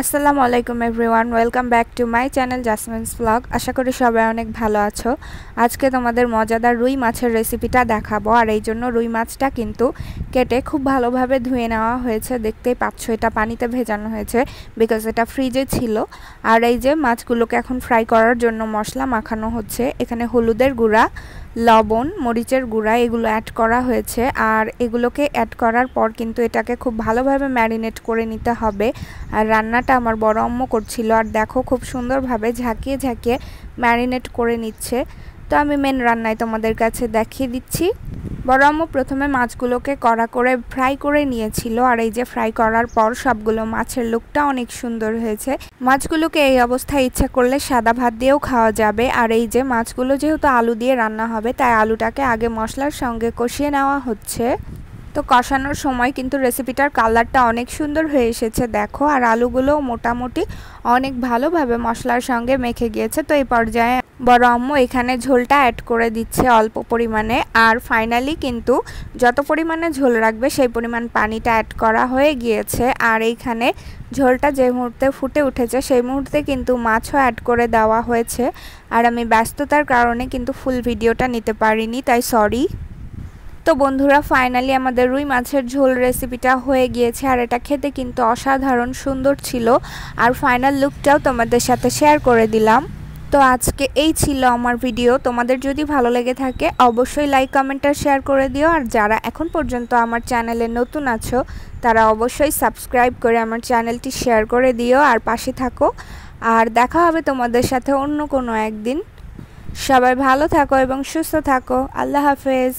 আসসালামু আলাইকুম everyone, welcome back to my channel Jasmin's blog. আশা করি সবাই অনেক ভালো আছো। আজকে তোমাদের মজাদার রুই মাছের রেসিপিটা দেখাবো, আর এই জন্য রুই মাছটা কিন্তু কেটে খুব ভালোভাবে ধুয়ে নেওয়া হয়েছে। দেখতেই পাচ্ছ, এটা পানিতে ভেজানো হয়েছে বিকজ এটা ফ্রিজে ছিল। আর এই যে মাছগুলোকে এখন ফ্রাই করার জন্য মশলা মাখানো হচ্ছে, এখানে হলুদের গুঁড়া লবণ, মরিচের গুঁড়া, এগুলো অ্যাড করা হয়েছে। আর এগুলোকে অ্যাড করার পর কিন্তু এটাকে খুব ভালোভাবে ম্যারিনেট করে নিতে হবে। আর রান্নাটা আমার বড় অম্ম করছিল। আর দেখো খুব সুন্দরভাবে ঝাঁকিয়ে ঝাঁকিয়ে ম্যারিনেট করে নিচ্ছে। তো আমি মেন রান্নায় তোমাদের কাছে দেখিয়ে দিচ্ছি। বড় আম্মু প্রথমে মাছগুলোকে কড়া করে ফ্রাই করে নিয়েছিল, আর এই যে ফ্রাই করার পর সবগুলো মাছের লুকটা অনেক সুন্দর হয়েছে। মাছগুলোকে এই অবস্থায় ইচ্ছা করলে সাদা ভাত দিয়েও খাওয়া যাবে, আর এই যে মাছগুলো যেহেতু আলু দিয়ে রান্না হবে, তাই আলুটাকে আগে মশলার সঙ্গে কষিয়ে নেওয়া হচ্ছে। তো কষানোর সময় কিন্তু রেসিপিটার কালারটা অনেক সুন্দর হয়ে এসেছে, দেখো। আর আলুগুলো মোটামুটি অনেক ভালোভাবে মশলার সঙ্গে মেখে গিয়েছে। তো এই পর্যায়ে বড় আম্মু এখানে ঝোলটা অ্যাড করে দিচ্ছে অল্প পরিমাণে। আর ফাইনালি কিন্তু যত পরিমাণে ঝোল রাখবে, সেই পরিমাণ পানিটা অ্যাড করা হয়ে গিয়েছে। আর এইখানে ঝোলটা যে মুহূর্তে ফুটে উঠেছে, সেই মুহূর্তে কিন্তু মাছও অ্যাড করে দেওয়া হয়েছে। আর আমি ব্যস্ততার কারণে কিন্তু ফুল ভিডিওটা নিতে পারিনি, তাই সরি তো বন্ধুরা ফাইনালি আমাদের রুই মাছের ঝোল রেসিপিটা হয়ে গিয়েছে আর এটা খেতে কিন্তু অসাধারণ সুন্দর ছিল। আর ফাইনাল লুকটাও তোমাদের সাথে শেয়ার করে দিলাম। তো আজকে এই ছিল আমার ভিডিও তোমাদের যদি ভালো লেগে থাকে, অবশ্যই লাইক কমেন্ট আর শেয়ার করে দিও। আর যারা এখন পর্যন্ত আমার চ্যানেলে নতুন আছো, তারা অবশ্যই সাবস্ক্রাইব করে আমার চ্যানেলটি শেয়ার করে দিও আর পাশে থাকো। আর দেখা হবে তোমাদের সাথে অন্য কোনো একদিন। সবাই ভালো থাকো এবং সুস্থ থাকো। আল্লাহ হাফেজ।